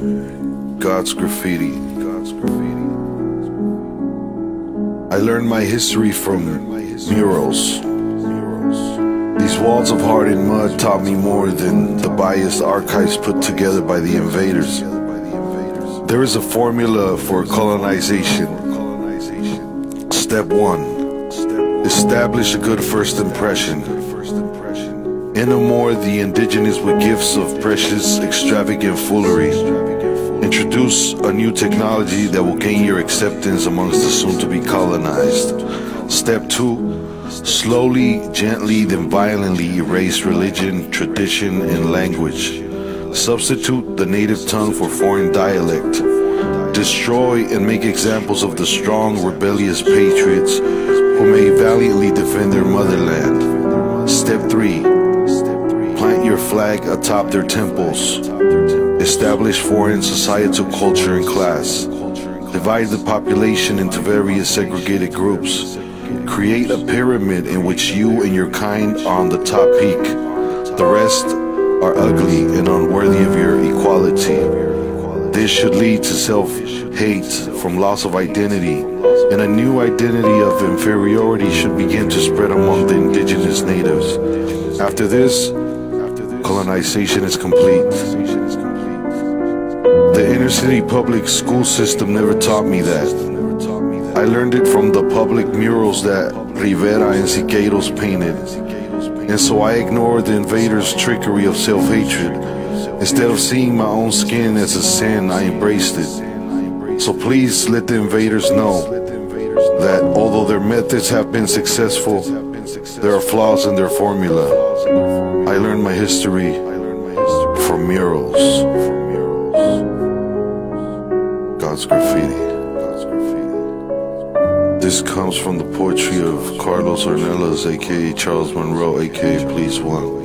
God's graffiti. God's graffiti. I learned my history from murals. These walls of hardened mud taught me more than the biased archives put together by the invaders. There is a formula for colonization. Step one, establish a good first impression. Enamor the indigenous with gifts of precious, extravagant foolery. Introduce a new technology that will gain your acceptance amongst the soon to be colonized. Step two, slowly, gently, then violently erase religion, tradition, and language. Substitute the native tongue for foreign dialect. Destroy and make examples of the strong, rebellious patriots who may valiantly defend their motherland. Step 3. Flag atop their temples. Establish foreign societal culture and class. Divide the population into various segregated groups. Create a pyramid in which you and your kind are on the top peak. The rest are ugly and unworthy of your equality. This should lead to self-hate from loss of identity, and a new identity of inferiority should begin to spread among the indigenous natives. After this, colonization is complete. The inner city public school system never taught me that. I learned it from the public murals that Rivera and Siqueiros painted. And so I ignored the invaders' trickery of self-hatred. Instead of seeing my own skin as a sin, I embraced it. So please let the invaders know that their methods have been successful, there are flaws in their formula. I learned my history from murals. God's graffiti. This comes from the poetry of Carlos Ornelas, aka Charles Monroe, aka Please One.